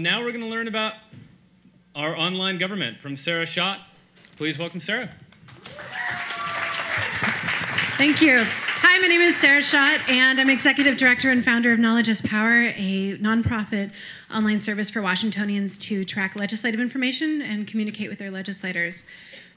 Now we're going to learn about our online government from Sarah Schacht. Please welcome Sarah. Thank you. Hi, my name is Sarah Schacht, and I'm executive director and founder of Knowledge is Power, a nonprofit online service for Washingtonians to track legislative information and communicate with their legislators.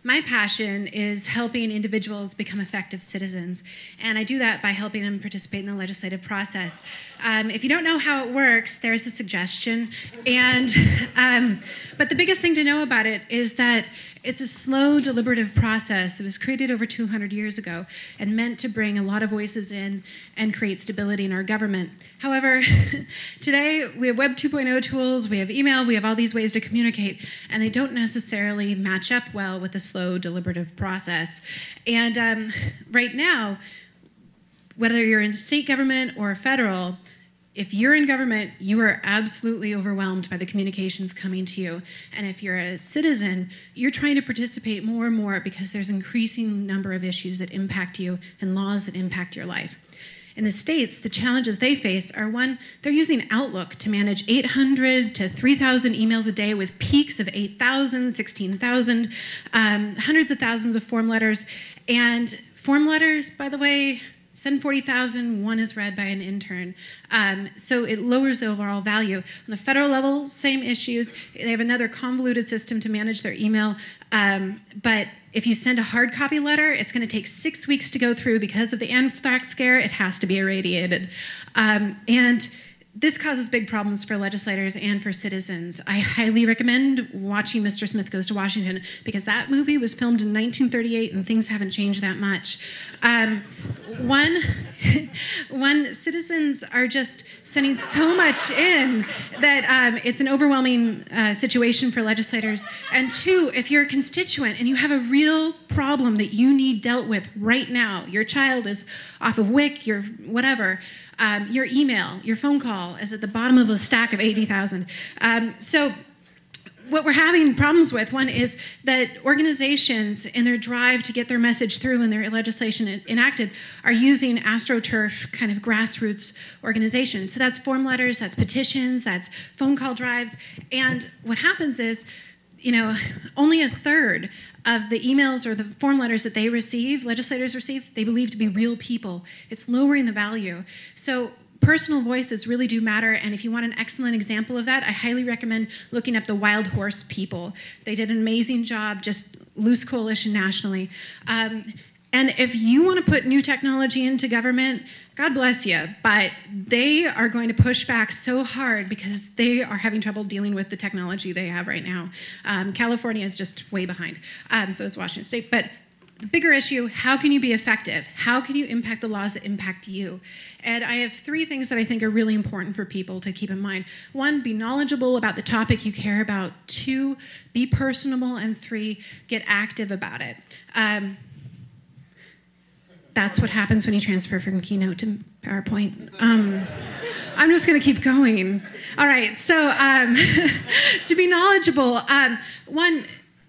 My passion is helping individuals become effective citizens, and I do that by helping them participate in the legislative process. Um, if you don't know how it works, there's a suggestion, and um, but the biggest thing to know about it is that it's a slow, deliberative process that was created over 200 years ago and meant to bring a lot of voices in and create stability in our government. However, today we have Web 2.0 tools, we have email, we have all these ways to communicate, and they don't necessarily match up well with the slow, deliberative process. And um, right now, whether you're in state government or federal, if you're in government, you are absolutely overwhelmed by the communications coming to you. And if you're a citizen, you're trying to participate more and more because there's increasing number of issues that impact you and laws that impact your life. In the states, the challenges they face are one, they're using Outlook to manage 800 to 3,000 emails a day with peaks of 8,000, 16,000, um, hundreds of thousands of form letters. And form letters, by the way, send 40,000, one is read by an intern. Um, so it lowers the overall value. On the federal level, same issues. They have another convoluted system to manage their email. Um, but if you send a hard copy letter, it's going to take six weeks to go through because of the anthrax scare. It has to be irradiated. Um, and this causes big problems for legislators and for citizens. I highly recommend watching Mr. Smith Goes to Washington because that movie was filmed in 1938 and things haven't changed that much. Um, one, one, citizens are just sending so much in that um, it's an overwhelming uh, situation for legislators. And two, if you're a constituent and you have a real problem that you need dealt with right now, your child is off of WIC, your whatever um, your email, your phone call is at the bottom of a stack of 80,000. Um, so what we're having problems with one is that organizations in their drive to get their message through and their legislation enacted are using astroturf kind of grassroots organizations so that's form letters that's petitions that's phone call drives and what happens is you know, only a third of the emails or the form letters that they receive, legislators receive, they believe to be real people. It's lowering the value. So personal voices really do matter and if you want an excellent example of that i highly recommend looking up the wild horse people they did an amazing job just loose coalition nationally um, and if you want to put new technology into government, God bless you, but they are going to push back so hard because they are having trouble dealing with the technology they have right now. Um, California is just way behind, um, so is Washington State. But the bigger issue how can you be effective? How can you impact the laws that impact you? And I have three things that I think are really important for people to keep in mind. One, be knowledgeable about the topic you care about. Two, be personable. And three, get active about it. Um, that's what happens when you transfer from Keynote to PowerPoint. Um, I'm just going to keep going. All right, so um, to be knowledgeable, um, one,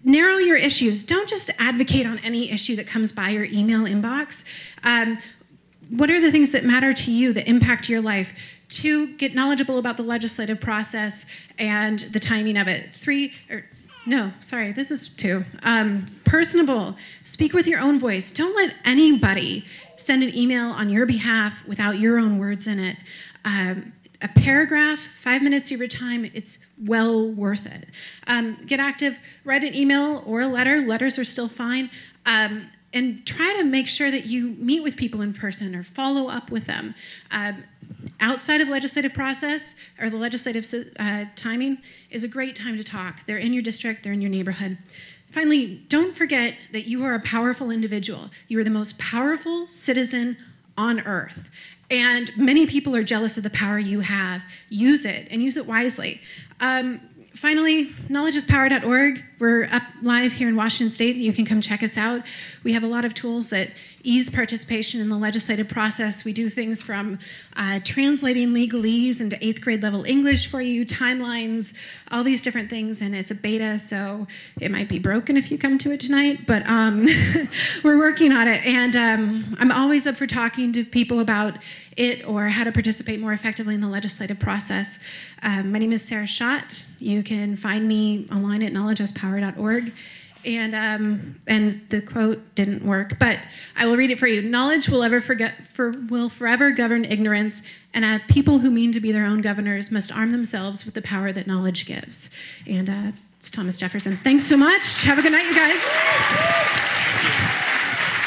narrow your issues. Don't just advocate on any issue that comes by your email inbox. Um, what are the things that matter to you that impact your life? Two, get knowledgeable about the legislative process and the timing of it. Three, or no, sorry, this is two. Um, personable, speak with your own voice. Don't let anybody send an email on your behalf without your own words in it. Um, a paragraph, five minutes of your time, it's well worth it. Um, get active, write an email or a letter. Letters are still fine. Um, and try to make sure that you meet with people in person or follow up with them. Um, outside of legislative process or the legislative uh, timing is a great time to talk. They're in your district, they're in your neighborhood. Finally, don't forget that you are a powerful individual. You are the most powerful citizen on earth. And many people are jealous of the power you have. Use it and use it wisely. Um, finally, knowledgeispower.org. We're up live here in Washington State. You can come check us out. We have a lot of tools that ease participation in the legislative process. We do things from uh, translating legalese into eighth grade level English for you, timelines, all these different things. And it's a beta, so it might be broken if you come to it tonight, but um, we're working on it. And um, I'm always up for talking to people about it or how to participate more effectively in the legislative process. Um, my name is Sarah Schacht. You can find me online at knowledgeispower.org. And um, and the quote didn't work, but I will read it for you. Knowledge will ever forget for will forever govern ignorance, and uh, people who mean to be their own governors must arm themselves with the power that knowledge gives. And uh, it's Thomas Jefferson. Thanks so much. Have a good night, you guys.